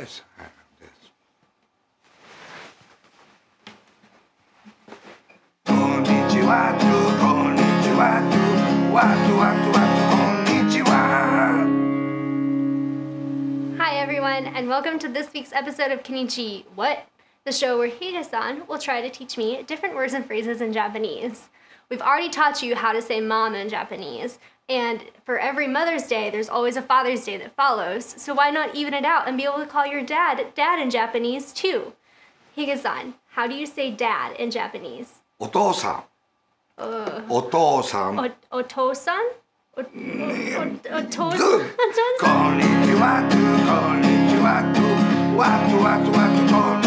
Yes, I Hi everyone, and welcome to this week's episode of Konnichi What? The show where Higa-san will try to teach me different words and phrases in Japanese. We've already taught you how to say mom in Japanese, and for every Mother's Day, there's always a Father's Day that follows, so why not even it out and be able to call your dad dad in Japanese too? Higa-san, how do you say dad in Japanese? Otosan. Otosan. Otosan? Otosan? Konnichiwa, konnichiwa, watu, watu, watu, konnichiwa.